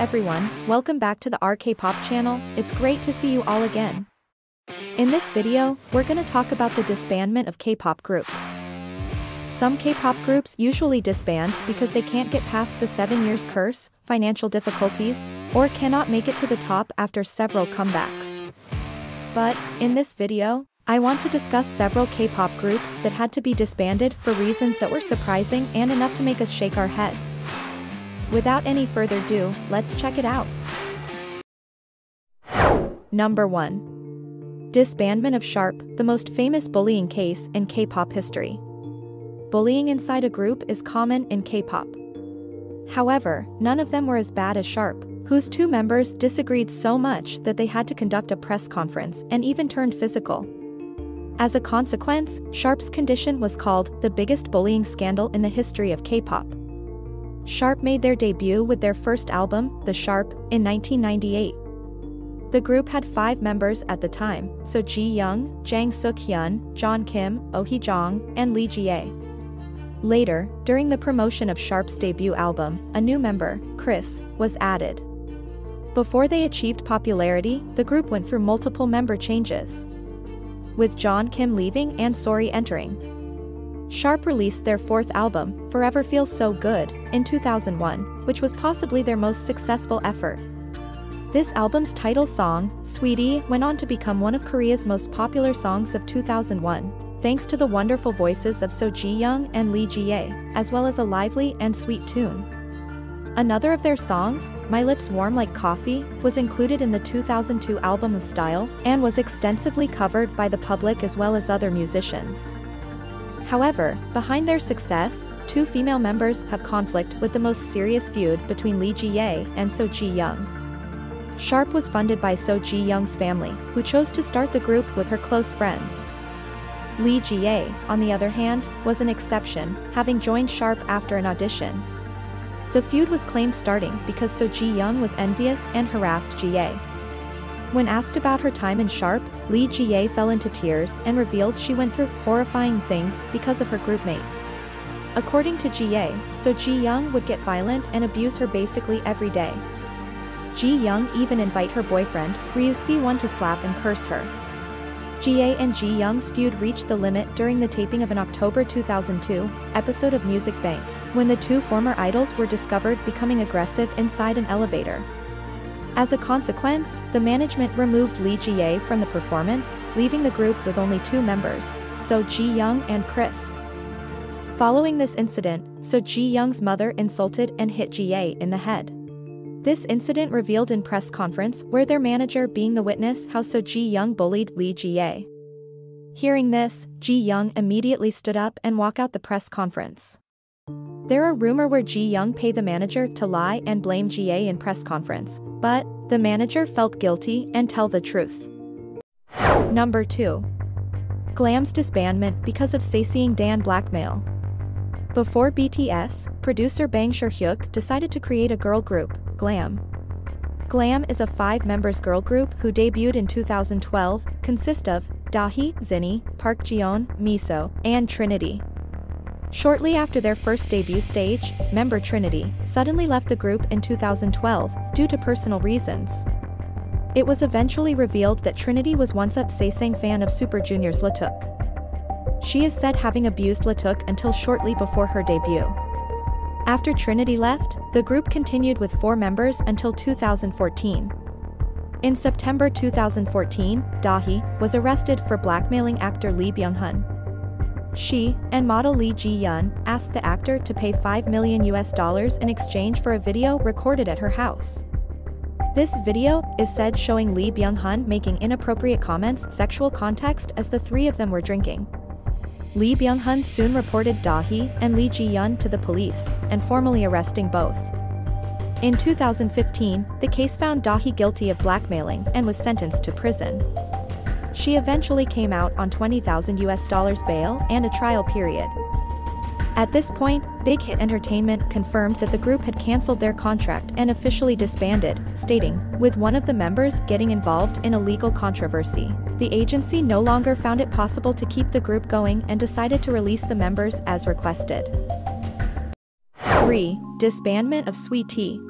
everyone, welcome back to the RK Pop channel, it's great to see you all again. In this video, we're gonna talk about the disbandment of K-pop groups. Some K-pop groups usually disband because they can't get past the 7 years curse, financial difficulties, or cannot make it to the top after several comebacks. But, in this video, I want to discuss several K-pop groups that had to be disbanded for reasons that were surprising and enough to make us shake our heads. Without any further ado, let's check it out. Number 1. Disbandment of Sharp, the most famous bullying case in K-pop history. Bullying inside a group is common in K-pop. However, none of them were as bad as Sharp, whose two members disagreed so much that they had to conduct a press conference and even turned physical. As a consequence, Sharp's condition was called the biggest bullying scandal in the history of K-pop. Sharp made their debut with their first album, The Sharp, in 1998. The group had five members at the time, So Ji Young, Jang Suk Hyun, John Kim, Oh Hee Jong, and Lee Ji-ae. Later, during the promotion of Sharp's debut album, a new member, Chris, was added. Before they achieved popularity, the group went through multiple member changes. With John Kim leaving and Sory entering, Sharp released their fourth album, Forever Feels So Good, in 2001, which was possibly their most successful effort. This album's title song, Sweetie, went on to become one of Korea's most popular songs of 2001, thanks to the wonderful voices of So Ji-young and Lee Ji-ae, as well as a lively and sweet tune. Another of their songs, My Lips Warm Like Coffee, was included in the 2002 album The Style and was extensively covered by the public as well as other musicians. However, behind their success, two female members have conflict with the most serious feud between Lee Ji-ae and So Ji-young. Sharp was funded by So Ji-young's family, who chose to start the group with her close friends. Lee Ji-ae, on the other hand, was an exception, having joined Sharp after an audition. The feud was claimed starting because So Ji-young was envious and harassed Ji-ae. When asked about her time in Sharp, Lee Ji-ae fell into tears and revealed she went through horrifying things because of her groupmate. According to Ji-ae, So Ji-young would get violent and abuse her basically every day. Ji-young even invite her boyfriend, Ryu Si-won to slap and curse her. Ji-ae and Ji-young's feud reached the limit during the taping of an October 2002 episode of Music Bank, when the two former idols were discovered becoming aggressive inside an elevator. As a consequence, the management removed Lee Ji-ae from the performance, leaving the group with only two members, So Ji-young and Chris. Following this incident, So Ji-young's mother insulted and hit Ji-ae in the head. This incident revealed in press conference where their manager being the witness how So Ji-young bullied Lee Ji-ae. Hearing this, Ji-young immediately stood up and walked out the press conference. There are rumor where Ji Young pay the manager to lie and blame Ji-ae in press conference, but the manager felt guilty and tell the truth. Number 2. Glam's disbandment because of Sasaeng fan blackmail. Before BTS, producer Bang Si-hyuk decided to create a girl group, Glam. Glam is a five members girl group who debuted in 2012, consist of Dahi, Zinni, Park Ji-yeon, Miso, and Trinity. Shortly after their first debut stage, member Trinity suddenly left the group in 2012 due to personal reasons. It was eventually revealed that Trinity was once a Sasaeng fan of Super Junior's Leeteuk. She is said having abused Leeteuk until shortly before her debut. After Trinity left, the group continued with four members until 2014. In September 2014, Dahi was arrested for blackmailing actor Lee Byung-hun. She and model Lee Ji-yeon asked the actor to pay 5 million US dollars in exchange for a video recorded at her house. This video is said showing Lee Byung-hun making inappropriate comments sexual context as the three of them were drinking. Lee Byung-hun soon reported Dahi and Lee Ji-yeon to the police, and formally arresting both. In 2015, the case found Dahi guilty of blackmailing and was sentenced to prison. She eventually came out on 20,000 US dollars bail and a trial period. At this point, Big Hit Entertainment confirmed that the group had cancelled their contract and officially disbanded, stating, with one of the members getting involved in a legal controversy. The agency no longer found it possible to keep the group going and decided to release the members as requested. 3. Disbandment of Sweet Tea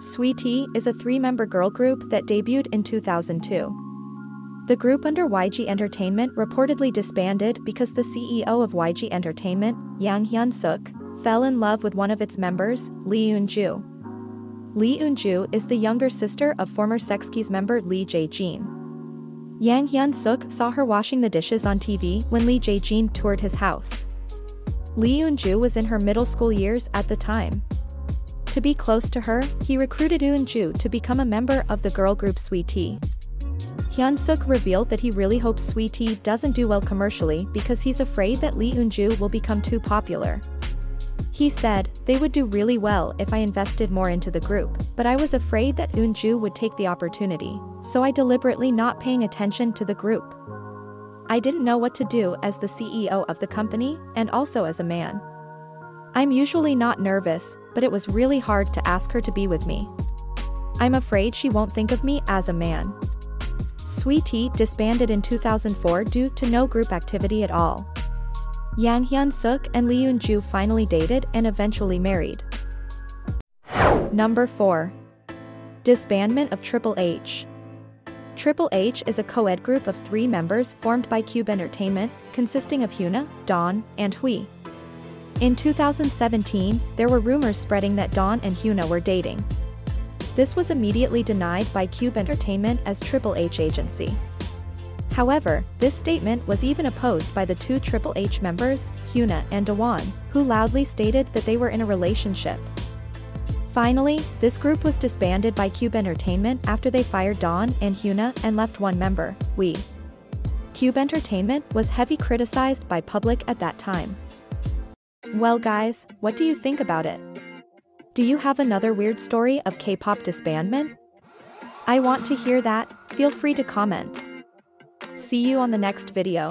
Sweetie is a three-member girl group that debuted in 2002. The group under YG Entertainment reportedly disbanded because the CEO of YG Entertainment, Yang Hyun-suk, fell in love with one of its members, Lee Eun-ju. Lee Eun-ju is the younger sister of former Sechs Kies member Lee Jae-jin. Yang Hyun-suk saw her washing the dishes on TV when Lee Jae-jin toured his house. Lee Eun-ju was in her middle school years at the time. To be close to her, he recruited Eun-ju to become a member of the girl group Sweetie. Hyun-suk revealed that he really hopes Sweetie doesn't do well commercially because he's afraid that Lee Eun-ju will become too popular. He said, they would do really well if I invested more into the group, but I was afraid that Eun-ju would take the opportunity, so I deliberately not paying attention to the group. I didn't know what to do as the CEO of the company and also as a man. I'm usually not nervous, but it was really hard to ask her to be with me. I'm afraid she won't think of me as a man. Sweetie disbanded in 2004 due to no group activity at all. Yang Hyun-suk and Lee Eun-ju finally dated and eventually married. Number 4. Disbandment of Triple H. Triple H is a co-ed group of three members formed by Cube Entertainment, consisting of Hyuna, Dawn, and Hui. In 2017, there were rumors spreading that Dawn and Hyuna were dating. This was immediately denied by Cube Entertainment as Triple H agency. However, this statement was even opposed by the two Triple H members, Hyuna and Dawn, who loudly stated that they were in a relationship. Finally, this group was disbanded by Cube Entertainment after they fired Dawn and Hyuna and left one member, Hui. Cube Entertainment was heavy criticized by public at that time. Well guys, what do you think about it? Do you have another weird story of K-pop disbandment? I want to hear that, feel free to comment. See you on the next video.